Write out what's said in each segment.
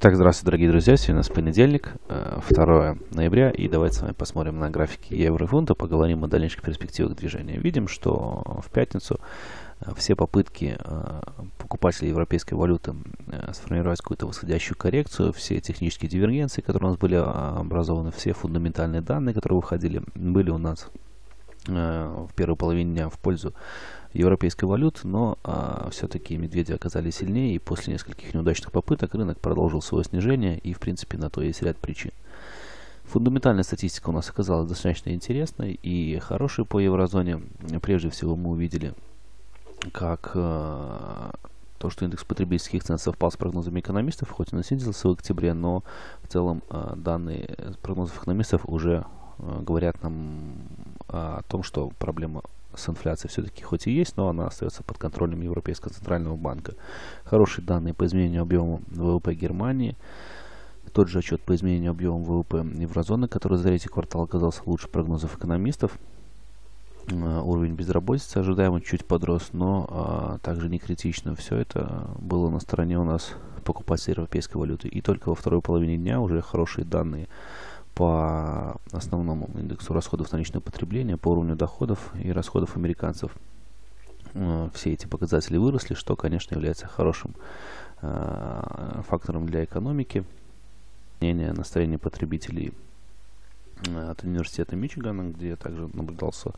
Итак, здравствуйте, дорогие друзья. Сегодня у нас понедельник, 2 ноября, и давайте с вами посмотрим на графики евро и фунта, поговорим о дальнейших перспективах движения. Видим, что в пятницу все попытки покупателей европейской валюты сформировать какую-то восходящую коррекцию, все технические дивергенции, которые у нас были образованы, все фундаментальные данные, которые выходили, были у нас в первой половине дня в пользу европейской валюты, но а, все-таки медведи оказались сильнее, и после нескольких неудачных попыток рынок продолжил свое снижение, и в принципе на то есть ряд причин. Фундаментальная статистика у нас оказалась достаточно интересной и хорошей по еврозоне. Прежде всего мы увидели, как э, то, что индекс потребительских цен совпал с прогнозами экономистов, хоть он и снизился в октябре, но в целом э, данные прогнозов экономистов уже э, говорят нам о том, что проблема с инфляцией все-таки хоть и есть, но она остается под контролем Европейского центрального банка. Хорошие данные по изменению объема ВВП Германии. Тот же отчет по изменению объема ВВП еврозоны, который за третий квартал оказался лучше прогнозов экономистов. Uh, уровень безработицы ожидаемо чуть подрос, но uh, также не критично. Все это было на стороне у нас покупателей европейской валюты. И только во второй половине дня уже хорошие данные по основному индексу расходов на личное потребление, по уровню доходов и расходов американцев. Э, все эти показатели выросли, что, конечно, является хорошим э, фактором для экономики. Мнение настроения потребителей э, от университета Мичигана, где также наблюдался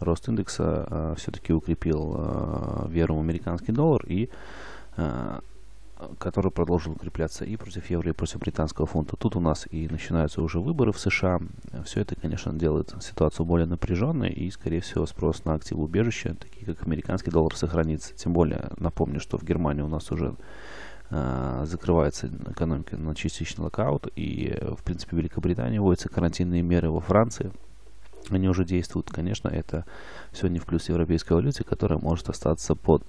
рост индекса, все-таки укрепил веру в американский доллар и который продолжил укрепляться и против евро, и против британского фунта. Тут у нас и начинаются уже выборы в США. Все это, конечно, делает ситуацию более напряженной, и, скорее всего, спрос на активы убежища, такие как американский доллар, сохранится. Тем более, напомню, что в Германии у нас уже э, закрывается экономика на частичный локаут, и, в принципе, в Великобритании вводятся карантинные меры во Франции. Они уже действуют. Конечно, это все не в плюс европейской валюте, которая может остаться под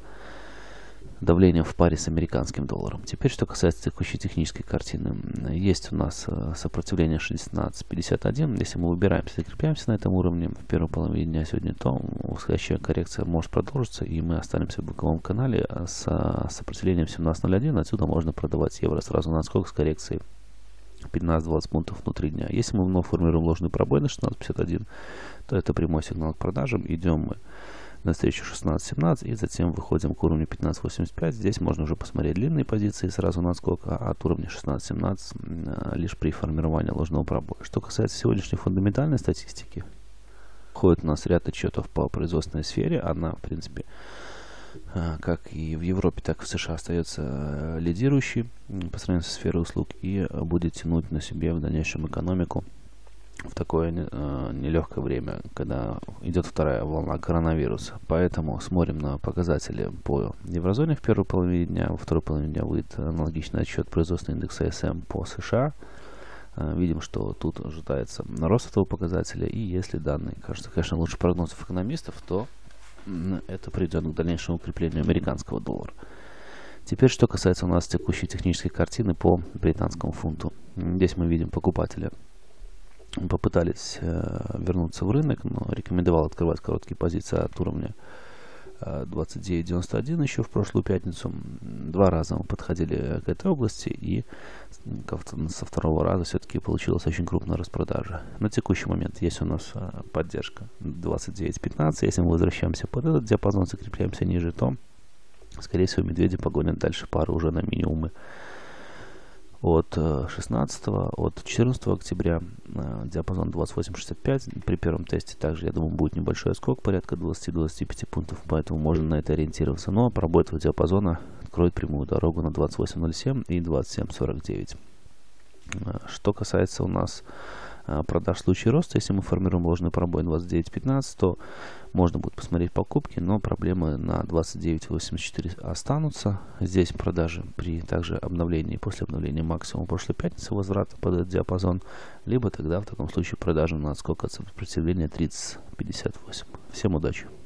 давлением в паре с американским долларом. Теперь, что касается текущей технической картины. Есть у нас э, сопротивление 16.51. Если мы выбираемся, закрепляемся на этом уровне в первой половине дня сегодня, то восходящая коррекция может продолжиться, и мы останемся в боковом канале с сопротивлением 17.01. Отсюда можно продавать евро сразу на сколько с коррекцией 15-20 пунктов внутри дня. Если мы вновь формируем ложный пробой на 16.51, то это прямой сигнал к продажам. Идем мы на встречу 16-17 и затем выходим к уровню 15-85. Здесь можно уже посмотреть длинные позиции сразу на сколько а от уровня 16-17 лишь при формировании ложного пробоя. Что касается сегодняшней фундаментальной статистики, ходит у нас ряд отчетов по производственной сфере. Она, в принципе, а, как и в Европе, так и в США остается э, лидирующей по сравнению со сферой услуг и будет тянуть на себе в дальнейшем экономику в такое э, нелегкое время, когда идет вторая волна коронавируса. Поэтому смотрим на показатели по еврозоне в первой половине дня. Во второй половине дня выйдет аналогичный отчет производственного индекса СМ по США. Э, видим, что тут ожидается рост этого показателя. И если данные кажется, конечно, лучше прогнозов экономистов, то это приведет к дальнейшему укреплению американского доллара. Теперь, что касается у нас текущей технической картины по британскому фунту. Здесь мы видим покупателя попытались э, вернуться в рынок, но рекомендовал открывать короткие позиции от уровня э, 29.91 еще в прошлую пятницу. Два раза мы подходили к этой области и со второго раза все-таки получилась очень крупная распродажа. На текущий момент есть у нас э, поддержка 29.15. Если мы возвращаемся под этот диапазон, закрепляемся ниже, то скорее всего медведи погонят дальше пару уже на минимумы от 16 э, от 14 октября э, диапазон 28.65 при первом тесте также я думаю будет небольшой скок порядка 20-25 пунктов поэтому можно на это ориентироваться. Но пробой этого диапазона откроет прямую дорогу на 28.07 и 27.49 э, что касается у нас продаж в случае роста. Если мы формируем ложный пробой 29.15, то можно будет посмотреть покупки, но проблемы на 29.84 останутся. Здесь продажи при также обновлении, после обновления максимума прошлой пятницы возврата под этот диапазон, либо тогда в таком случае продажи на отскок от сопротивления 30.58. Всем удачи!